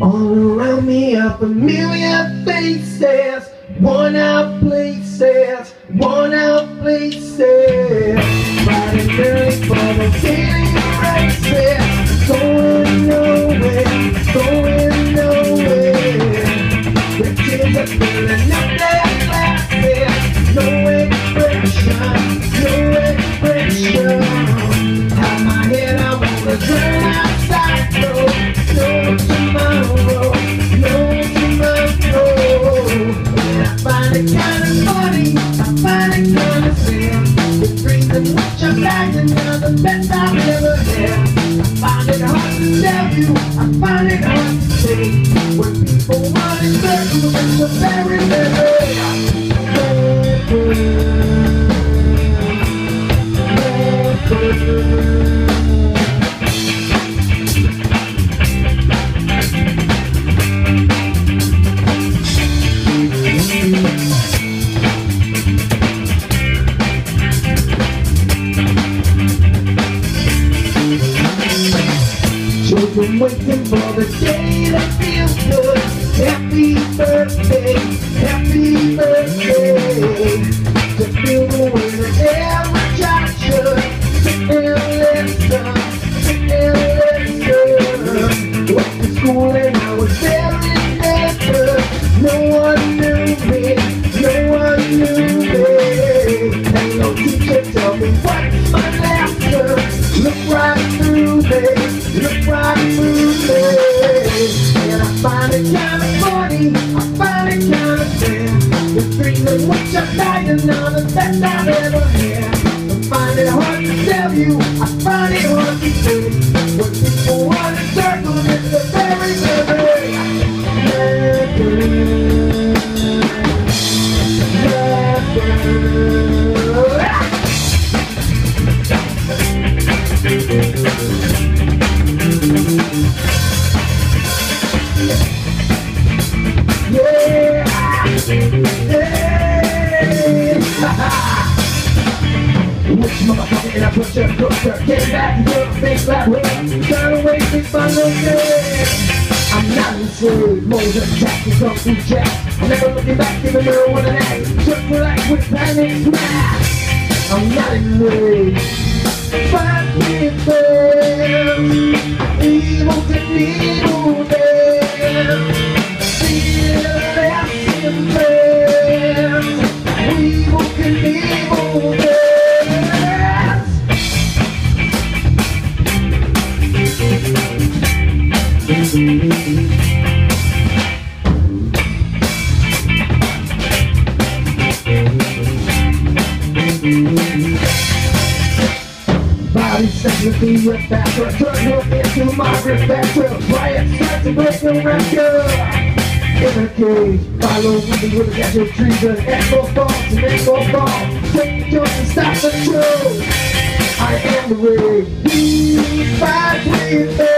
All around me are familiar faces, worn out places, worn out places. Riding early for the It kinda funny, I find it lying are the best I've had. I find it hard to tell you, I find it hard to say. When people run in circles, it's a very, very Children waiting for the day to feel good. Happy birthday, I find it kind of sad. The dreams in which I'm dying are the best I've ever had. I find it hard to tell you, I find it hard to say. When people run in circles, it's a very, very memory. Yeah! Yeah! Motherfucker I'm not enslaved, Moses Jackson, Kung Fu Jack Never looking back in the mirror when I act Just relax with panic I'm not Fight with Body section be your factor Turn her into my refactor Riot starts to break the record in a cage, follow me with a gadget treason Echo falls and echo falls Take the joint and stop the show I am the rage fight with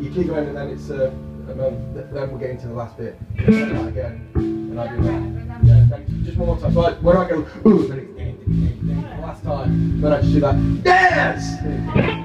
you keep going and then it's uh, then, then we're getting to the last bit. That again, and I do that. Yeah, just one more time. So I, when I go, ooh, then it's the last time, then I just do that. Dance!